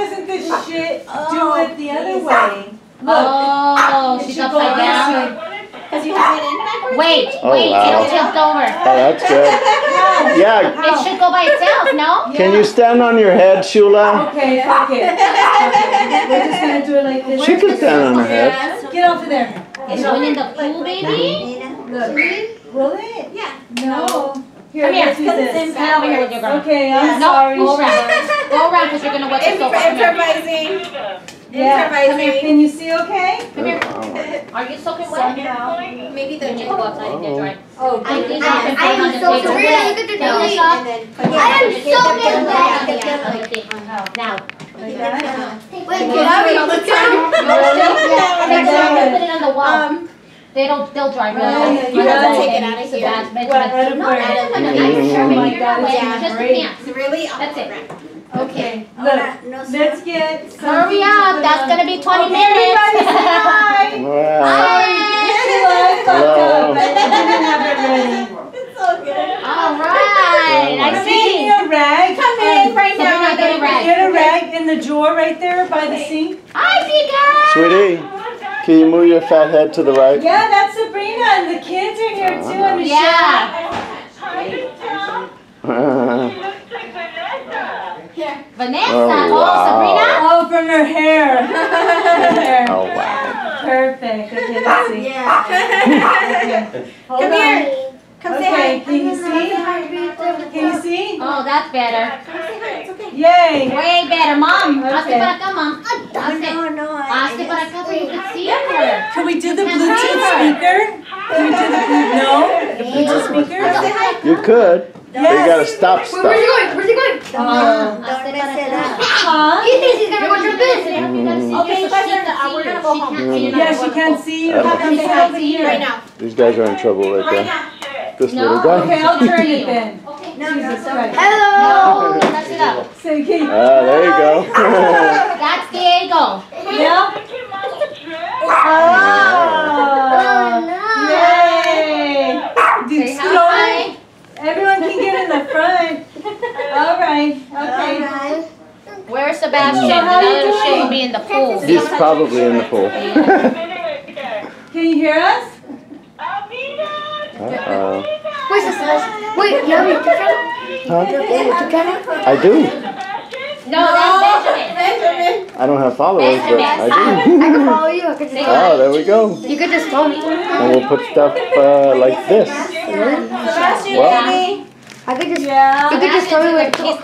doesn't the ah. shit do oh, it the other way? Oh, It she's upside down. Because you have it in backwards? Wait, Oh, wait, wow. it'll tilt over. Oh, that's good. Yeah, It should go by itself, no? can you stand on your head, Chula? Okay, fuck it. Fuck it. We're just gonna do it like this. She can stand on her head. Get off of there. It's going in the pool, baby? Look. Will it? Yeah. No. Here, Come here. let's do this. Stand over here with your girl. Okay, I'm No, sorry. go around. Go around, because you're gonna wet yourself up. Come here. Improvising. Yeah, come here. Can you see okay? Come here. Are you soaking wet? Maybe the You need to go outside and get dry. Oh, I good. think I- you can put I it on am the so table. Sabrina, Take look at the this belly. off. And then put I it am on the so table. good. Yeah, Yeah, yeah, okay. Now, Like that? Wait, get out of the Take it off and put it on the wall. Um, They don't, they'll dry real Right, quick. you have to take it out of It's a here. bad- bad- What, bad- out of No, where? no, no, no, no, Mm. you're sure, Oh my baby. God, You're it's wet. gonna Just the break. pants. it's really That's it. Okay, look, let's get. Hurry up, that's gonna be twenty Okay, everybody say minutes. hi. Wow. Sheila, I fucked up. I didn't have it ready. It's okay. good. All right, I Give see. me a rag. Come in right now. Sabrina, get a rag. Get a rag in the drawer right there by the sink. Hi, Vika. Sweetie, can you move your fat head to the right? Yeah, that's Sabrina, and the kids are here too, and Michelle. Yeah. Here. Vanessa. Oh, Oh, wow. Sabrina. Oh, from her hair. Her hair. Oh, wow. Perfect. Okay, let's see. Yeah. Okay. Hold Come on. here. Come say Okay, hi. can you see? Can you see? Oh, that's better. Come say hi. It's okay. Yay. Way better, mom. Hazte Okay. para acá, mom. Hazte. No, no. I- Hazte para acá so you can see her. Can we do the Bluetooth speaker? Can we do the Blu- no? The Bluetooth speaker? You could, but you gotta stop stuff. going? Where's he going? Oh. Don't Hazte mess it up. Huh? He thinks he's gonna go You're to good. bed. You Okay, you you so guys she are- can uh, see we're you. gonna go She home. can't see you. Yeah, she can't see you. Uh, Have them sit Right now. These guys are in trouble right Right there. now. This No. little guy. Okay, I'll turn it then. Okay. No, no, Jesus no. Christ. Hello. No, that's it up. So, okay. Ah, there you go. That's Diego. Yeah? Oh. Yay. Dude, Say scoot over. hi. Everyone can get in the front. All right, okay. Alright. Where's Sebastian? So how you doing? be in the pool. He's probably in the pool. Can you hear us? Uh-oh. Where's the size? Wait, you have your camera? Huh? You have your camera? I do. No, that's Benjamin. Benjamin. I don't have followers, but I do. I can follow you. I can just Say Oh, there we go. You could just follow me. And we'll put stuff uh, like this. Sebastian, Well- baby. I could just. Yeah. You could just tell me where to He's go.